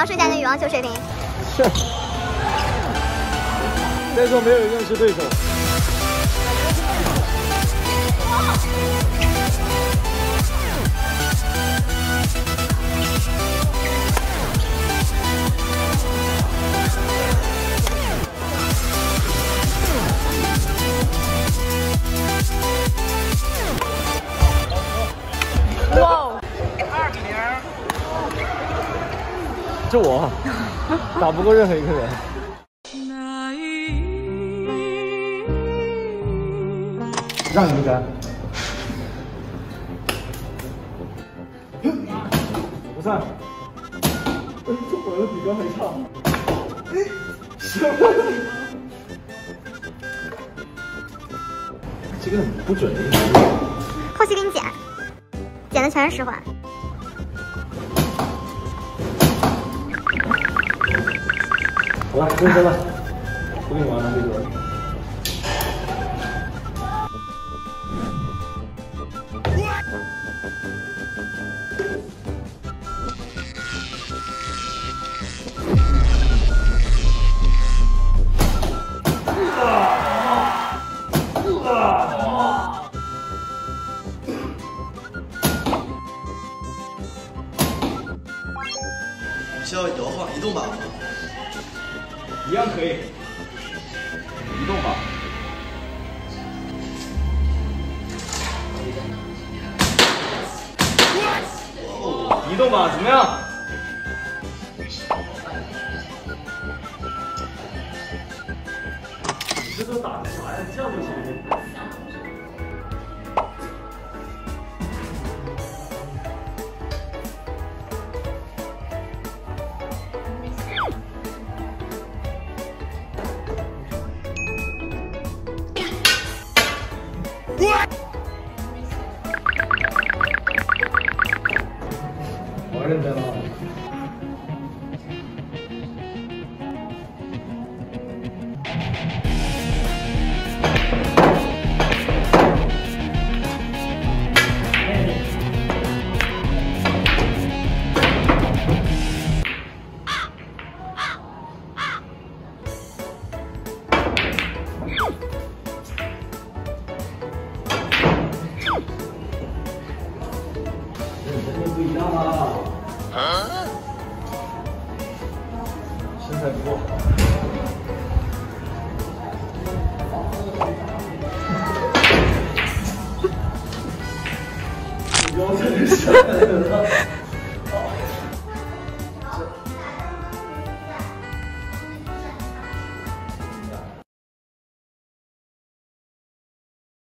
描述一下你的羽毛球水平。是在座没有一个人是对手。就我，打不过任何一个人。让一杆。不算。这我的比刚才差。什么？这个不准。后期给你剪，剪的全是实环。好了，认真了，不跟你玩了，这个。需要摇晃移动靶吗？一样可以，移动吧。移动吧，怎么样？你这都打的啥呀？这样就行。我认真了。不一样啊！身材不错。腰真是。